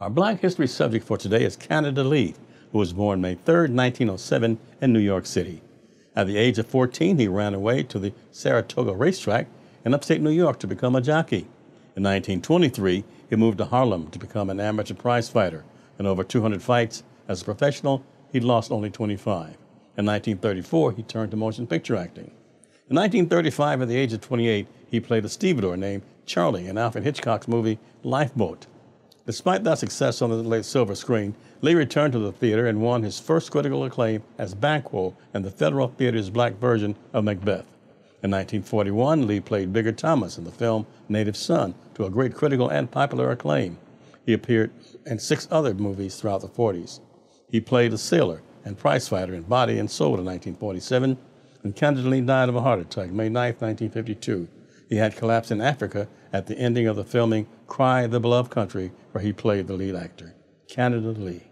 Our Black History subject for today is Canada Lee, who was born May 3, 1907, in New York City. At the age of 14, he ran away to the Saratoga racetrack in upstate New York to become a jockey. In 1923, he moved to Harlem to become an amateur prize fighter. In over 200 fights as a professional, he lost only 25. In 1934, he turned to motion picture acting. In 1935, at the age of 28, he played a stevedore named Charlie in Alfred Hitchcock's movie Lifeboat. Despite that success on the late silver screen, Lee returned to the theater and won his first critical acclaim as Banquo in the Federal Theater's black version of Macbeth. In 1941, Lee played Bigger Thomas in the film Native Son to a great critical and popular acclaim. He appeared in six other movies throughout the 40s. He played a sailor and prizefighter in Body and Soul in 1947, and candidly died of a heart attack May 9, 1952. He had collapsed in Africa at the ending of the filming Cry the Beloved Country, where he played the lead actor. Canada Lee.